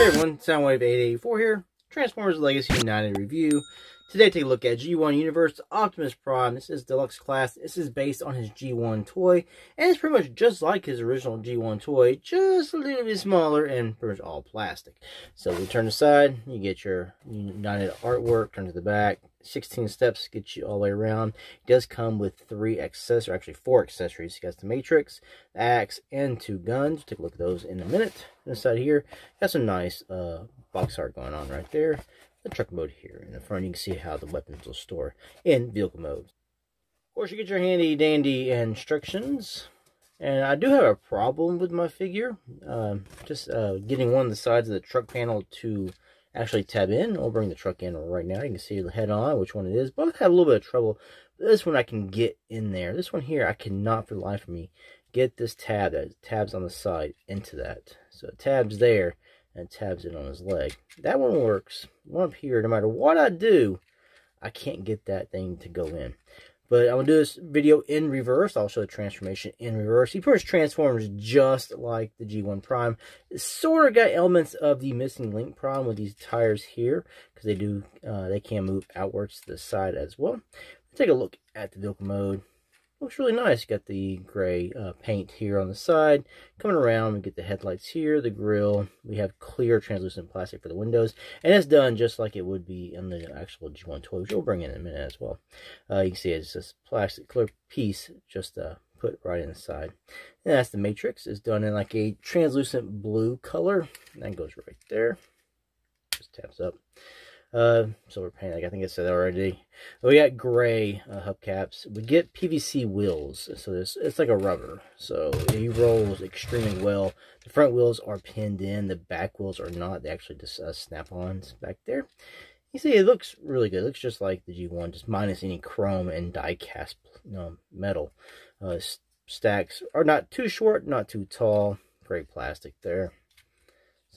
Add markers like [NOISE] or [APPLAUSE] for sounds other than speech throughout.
Hey everyone, Soundwave8084 here, Transformers Legacy United review. Today take a look at G1 Universe Optimus Prime. This is deluxe class. This is based on his G1 toy, and it's pretty much just like his original G1 toy, just a little bit smaller and pretty much all plastic. So we turn aside, you get your United artwork, turn to the back, 16 steps get you all the way around. It does come with three accessories, actually four accessories. You got the Matrix, the axe, and two guns. Take a look at those in a minute. Inside here, got some nice uh, box art going on right there. The truck mode here. In the front, you can see how the weapons will store in vehicle mode. Of course, you get your handy dandy instructions. And I do have a problem with my figure. Uh, just uh, getting one of the sides of the truck panel to actually tab in. I'll bring the truck in right now. You can see the head on, which one it is. Both have a little bit of trouble. This one I can get in there. This one here, I cannot, for the life of me, get this tab that tabs on the side into that. So it tabs there and tabs it on his leg. That one works. One up here, no matter what I do, I can't get that thing to go in. But I'm going to do this video in reverse. I'll show the transformation in reverse. He pretty much transforms just like the G1 Prime. Sort of got elements of the Missing Link Prime with these tires here. Because they do, uh, they can move outwards to the side as well. Take a look at the vehicle mode. Looks really nice. Got the gray uh, paint here on the side. Coming around, we get the headlights here, the grill. We have clear translucent plastic for the windows. And it's done just like it would be in the actual G1 toy, which we'll bring in, in a minute as well. Uh, you can see it's this plastic clear piece just uh, put right inside. And that's the matrix. It's done in like a translucent blue color. And that goes right there. Just taps up. Uh, silver paint, like I think I said already. We got gray uh, hubcaps. We get PVC wheels, so this it's like a rubber. So he rolls extremely well. The front wheels are pinned in. The back wheels are not. They actually just uh, snap-ons back there. You see, it looks really good. It looks just like the G1, just minus any chrome and die-cast you know, metal. Uh, stacks are not too short, not too tall. Great plastic there.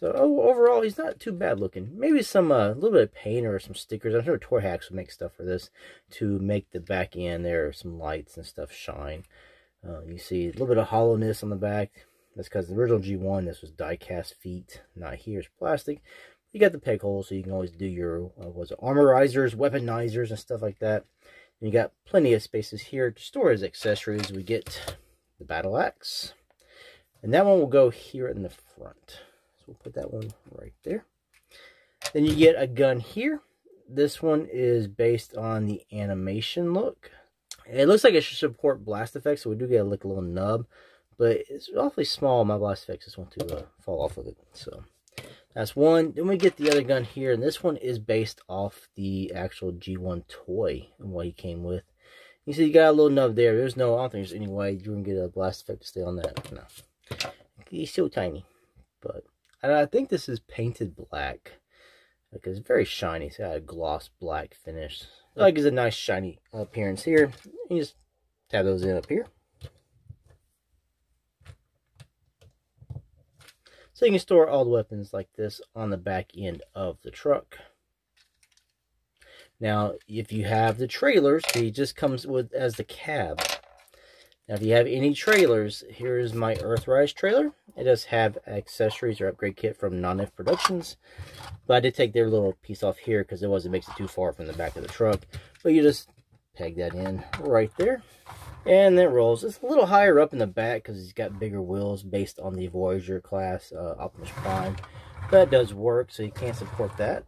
So oh, overall, he's not too bad looking. Maybe some a uh, little bit of paint or some stickers. I'm sure Toyhax would make stuff for this to make the back end there some lights and stuff shine. Uh, you see a little bit of hollowness on the back. That's because the original G1, this was die-cast feet. Not here, it's plastic. You got the peg hole, so you can always do your uh, was it armorizers, weaponizers, and stuff like that. And you got plenty of spaces here to store his accessories. We get the battle axe, and that one will go here in the front. We'll put that one right there. Then you get a gun here. This one is based on the animation look. It looks like it should support blast effects, so we do get a, like a little nub. But it's awfully small. My blast effects just want to uh, fall off of it. So that's one. Then we get the other gun here, and this one is based off the actual G1 toy and what he came with. You see, you got a little nub there. There's no, I don't think there's any way you can get a blast effect to stay on that. No. He's so tiny. But and I think this is painted black. Like it's very shiny. It's got a gloss black finish. Like it's a nice shiny appearance here. You just tab those in up here. So you can store all the weapons like this on the back end of the truck. Now, if you have the trailers, he just comes with as the cab. Now, if you have any trailers, here is my Earthrise trailer. It does have accessories or upgrade kit from Nonnef Productions. But I did take their little piece off here because it wasn't makes it too far from the back of the truck. But you just peg that in right there. And then it rolls. It's a little higher up in the back because he's got bigger wheels based on the Voyager class uh, Optimus Prime. That does work, so you can't support that.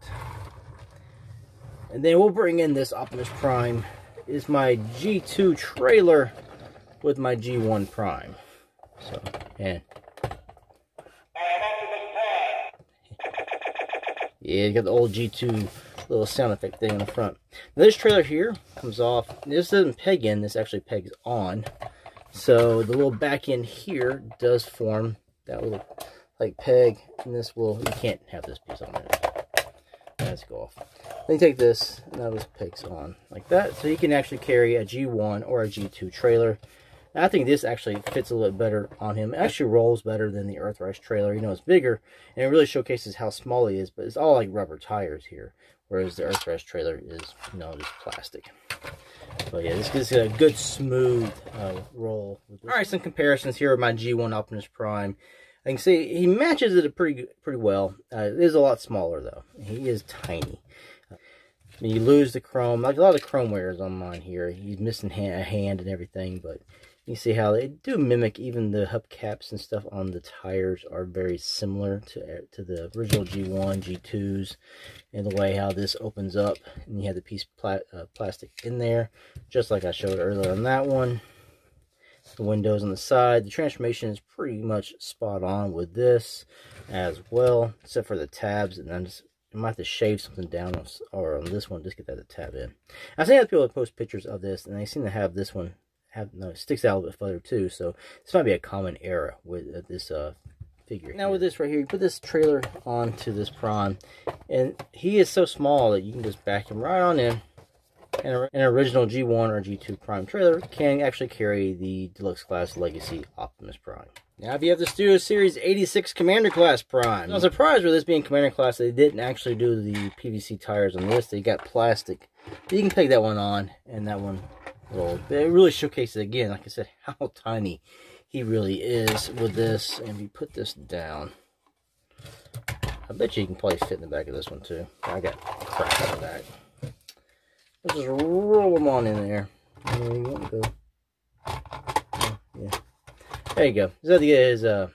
And then we'll bring in this Optimus Prime. Is my G2 trailer with my G1 Prime. So, yeah. Yeah, you got the old G2 little sound effect thing in the front. Now, this trailer here comes off. This doesn't peg in. This actually pegs on. So the little back end here does form that little like peg. And this will, you can't have this piece on there. Let's go off. Then you take this, and now this pegs on like that. So you can actually carry a G1 or a G2 trailer I think this actually fits a little bit better on him. It actually rolls better than the Earthrise trailer. You know, it's bigger, and it really showcases how small he is, but it's all like rubber tires here, whereas the Earthrise trailer is, you know, just plastic. But yeah, this gives a good, smooth uh, roll. All right, some comparisons here of my G1 Optimus Prime. I can see he matches it pretty pretty well. Uh, it is a lot smaller though. He is tiny. You lose the chrome, like a lot of chrome wears on mine here. He's missing a hand and everything, but you see how they do mimic even the hubcaps and stuff on the tires are very similar to uh, to the original G1, G2s, and the way how this opens up and you have the piece pla uh, plastic in there, just like I showed earlier on that one. The windows on the side, the transformation is pretty much spot on with this as well, except for the tabs, and then just I might have to shave something down on, or on this one, just get that tab in. I've seen other people post pictures of this, and they seem to have this one have no sticks out a little bit further too. So this might be a common error with uh, this uh, figure. Now here. with this right here, you put this trailer onto this prawn, and he is so small that you can just back him right on in. And an original G1 or G2 Prime trailer can actually carry the Deluxe Class Legacy Optimus Prime. Now, if you have the Studio Series 86 Commander Class Prime, I'm surprised with this being Commander Class, they didn't actually do the PVC tires on this. They got plastic. You can take that one on, and that one little. It really showcases again, like I said, [LAUGHS] how tiny he really is with this. And if you put this down, I bet you, you can probably fit in the back of this one too. I got crap out of that. Let's just roll them on in there. There you go. Yeah. There you go. So the is uh,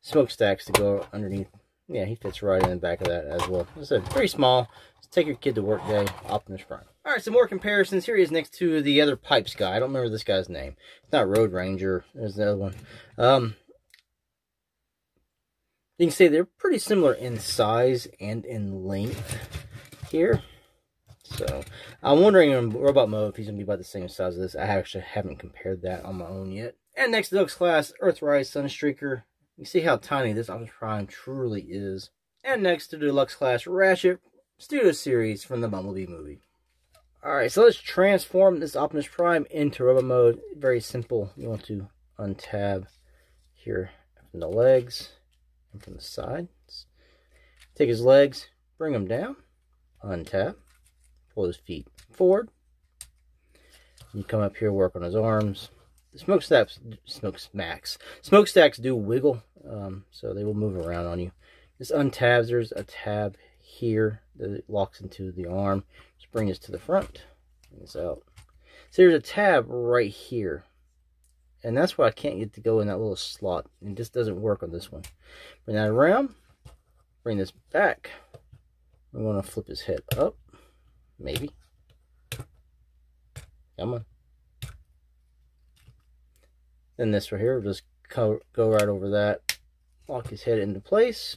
smokestacks to go underneath. Yeah, he fits right in the back of that as well. It's a very small. Let's take your kid to work day. Optimus Prime. All right, some more comparisons. Here he is next to the other pipes guy. I don't remember this guy's name. It's not Road Ranger. There's the other one. Um, you can see they're pretty similar in size and in length here. So, I'm wondering in robot mode if he's going to be about the same size as this. I actually haven't compared that on my own yet. And next, to Deluxe Class, Earthrise Sunstreaker. You see how tiny this Optimus Prime truly is. And next to Deluxe Class Ratchet Studio Series from the Bumblebee movie. Alright, so let's transform this Optimus Prime into robot mode. Very simple. You want to untab here from the legs and from the sides. Take his legs, bring them down, untab, pull his feet forward. You come up here, work on his arms. The smokestacks, smokestacks, smokestacks do wiggle, um, so they will move around on you. This untabs, there's a tab here that locks into the arm. Just bring this to the front. Bring this out. So there's a tab right here. And that's why I can't get to go in that little slot. It just doesn't work on this one. Bring that around. Bring this back. I'm to flip his head up. Maybe. Come on. Then this right here, just go, go right over that. Lock his head into place.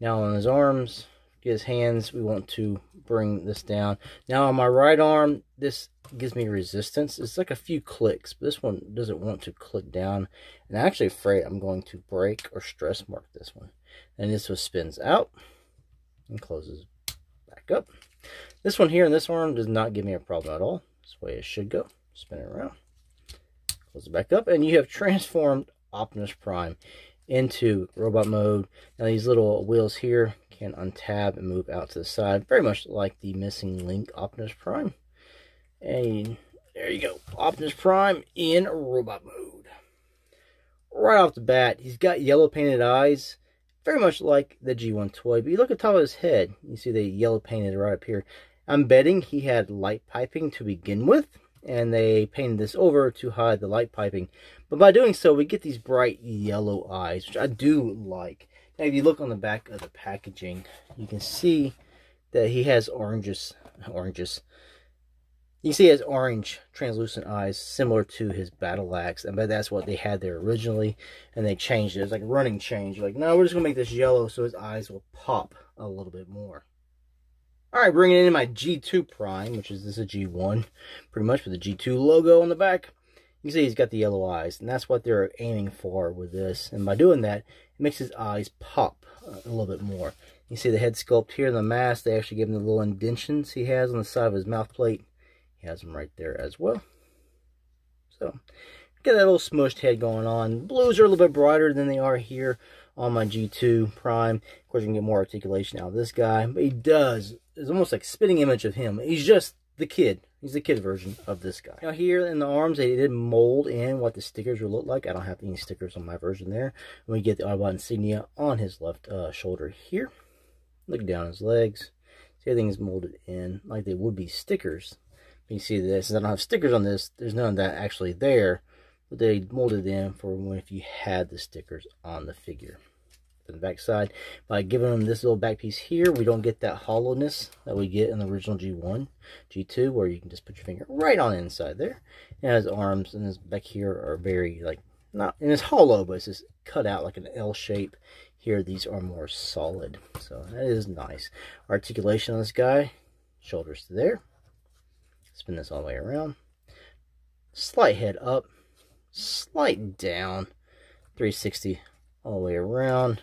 Now on his arms, his hands, we want to bring this down. Now on my right arm, this gives me resistance. It's like a few clicks, but this one doesn't want to click down. And I'm actually afraid I'm going to break or stress mark this one. And this one spins out and closes back up. This one here in this arm does not give me a problem at all. This way it should go. Spin it around. Close it back up. And you have transformed Optimus Prime into robot mode. Now these little wheels here can untab and move out to the side, very much like the missing link Optimus Prime. And there you go, Optimus Prime in robot mode. Right off the bat, he's got yellow painted eyes, very much like the G1 toy, but you look at the top of his head, you see the yellow painted right up here. I'm betting he had light piping to begin with, and they painted this over to hide the light piping. But by doing so, we get these bright yellow eyes, which I do like. Now, if you look on the back of the packaging, you can see that he has oranges, oranges. You see he has orange translucent eyes similar to his battle axe. And but that's what they had there originally. And they changed it. It's like a running change. Like, no, we're just to make this yellow so his eyes will pop a little bit more. Alright, bringing in my G2 Prime, which is this is a G1, pretty much with the G2 logo on the back. You see he's got the yellow eyes, and that's what they're aiming for with this. And by doing that, makes his eyes pop a little bit more. You see the head sculpt here in the mask. They actually give him the little indentions he has on the side of his mouth plate. He has them right there as well. So, get that little smushed head going on. Blues are a little bit brighter than they are here on my G2 Prime. Of course, you can get more articulation out of this guy. But he does. It's almost like a spitting image of him. He's just the kid He's the kid version of this guy. Now here in the arms, they did mold in what the stickers would look like. I don't have any stickers on my version there. And we get the Autobot insignia on his left uh, shoulder here. Look down his legs. See, everything is molded in like they would be stickers. You see this, since I don't have stickers on this, there's none of that actually there. But they molded in for when if you had the stickers on the figure to the back side. By giving them this little back piece here, we don't get that hollowness that we get in the original G1, G2, where you can just put your finger right on the inside there. And his arms and his back here are very, like, not, and it's hollow, but it's just cut out like an L shape. Here, these are more solid. So that is nice. Articulation on this guy, shoulders to there. Spin this all the way around. Slight head up, slight down. 360 all the way around.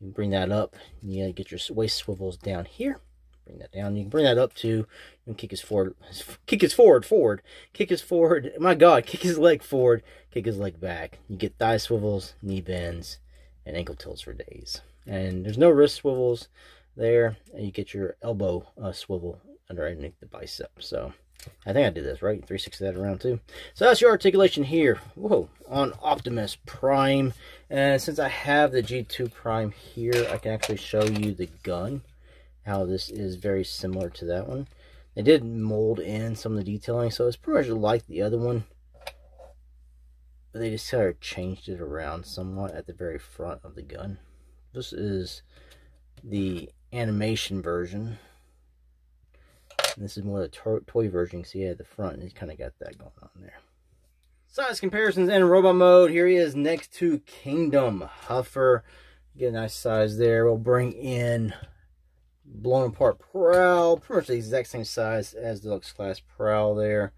You bring that up. You gotta get your waist swivels down here. Bring that down. You can bring that up to and kick his forward. Kick his forward, forward. Kick his forward. My God, kick his leg forward. Kick his leg back. You get thigh swivels, knee bends, and ankle tilts for days. And there's no wrist swivels there. And you get your elbow uh, swivel underneath the bicep. So I think I did this right. 360 that around too. So that's your articulation here. Whoa, on Optimus Prime. And since I have the G2 Prime here, I can actually show you the gun. How this is very similar to that one. They did mold in some of the detailing, so it's pretty much like the other one. But they just kind of changed it around somewhat at the very front of the gun. This is the animation version. And this is more the to toy version. See, yeah, the front, he's kind of got that going on there. Size comparisons and robot mode. Here he is next to Kingdom Huffer. Get a nice size there. We'll bring in blown apart Prowl. Pretty much the exact same size as Deluxe Class Prowl there.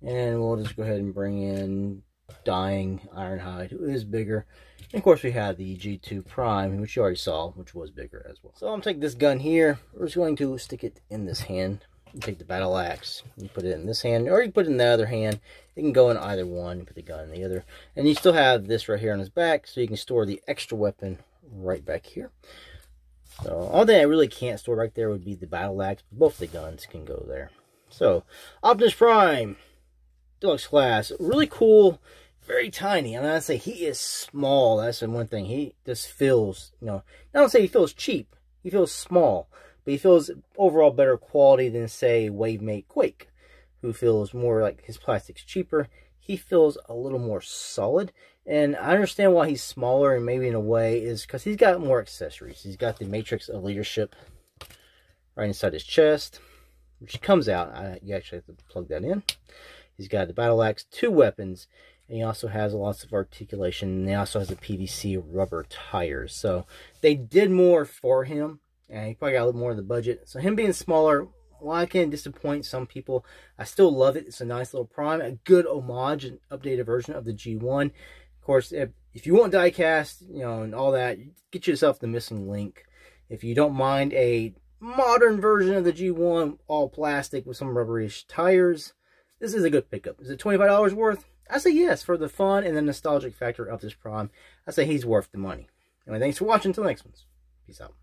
And we'll just go ahead and bring in Dying Ironhide, who is bigger. And of course, we have the G2 Prime, which you already saw, which was bigger as well. So I'm taking this gun here. We're just going to stick it in this hand. You take the battle axe, you put it in this hand, or you put it in the other hand. It can go in either one. You put the gun in the other. And you still have this right here on his back, so you can store the extra weapon right back here. So, all that I really can't store right there would be the battle axe. Both the guns can go there. So, Optimus Prime, Deluxe Class, really cool, very tiny. I'm not say he is small. That's the one thing. He just feels, you know, I don't say he feels cheap. He feels small but he feels overall better quality than, say, Wavemate Quake, who feels more like his plastic's cheaper. He feels a little more solid, and I understand why he's smaller, and maybe in a way is because he's got more accessories. He's got the Matrix of Leadership right inside his chest, which comes out. I, you actually have to plug that in. He's got the battle axe, two weapons, and he also has lots of articulation, and he also has the PVC rubber tires. So they did more for him and he probably got a little more of the budget. So him being smaller, while I can disappoint some people, I still love it. It's a nice little prime, a good homage and updated version of the G1. Of course, if, if you want diecast, you know, and all that, get yourself the missing link. If you don't mind a modern version of the G1, all plastic with some rubberish tires, this is a good pickup. Is it $25 worth? I say yes, for the fun and the nostalgic factor of this prime. I say he's worth the money. Anyway, thanks for watching. Until next one. Peace out.